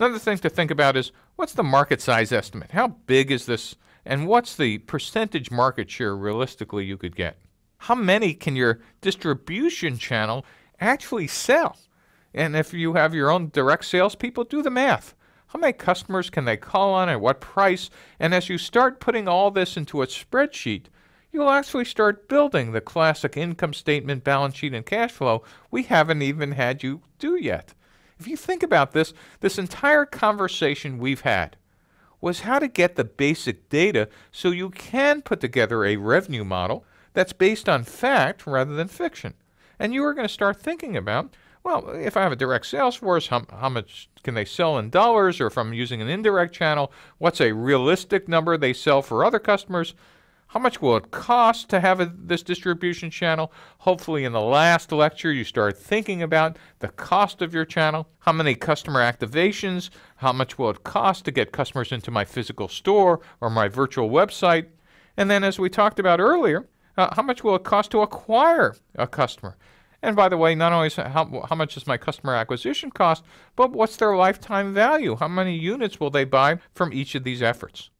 Another thing to think about is what's the market size estimate? How big is this? And what's the percentage market share realistically you could get? How many can your distribution channel actually sell? And if you have your own direct salespeople, do the math. How many customers can they call on at what price? And as you start putting all this into a spreadsheet, you'll actually start building the classic income statement, balance sheet, and cash flow we haven't even had you do yet. If you think about this, this entire conversation we've had was how to get the basic data so you can put together a revenue model that's based on fact rather than fiction. And you are going to start thinking about well, if I have a direct sales force, how, how much can they sell in dollars? Or if I'm using an indirect channel, what's a realistic number they sell for other customers? How much will it cost to have a, this distribution channel? Hopefully, in the last lecture, you start thinking about the cost of your channel. How many customer activations? How much will it cost to get customers into my physical store or my virtual website? And then, as we talked about earlier, uh, how much will it cost to acquire a customer? And by the way, not only how, how much does my customer acquisition cost, but what's their lifetime value? How many units will they buy from each of these efforts?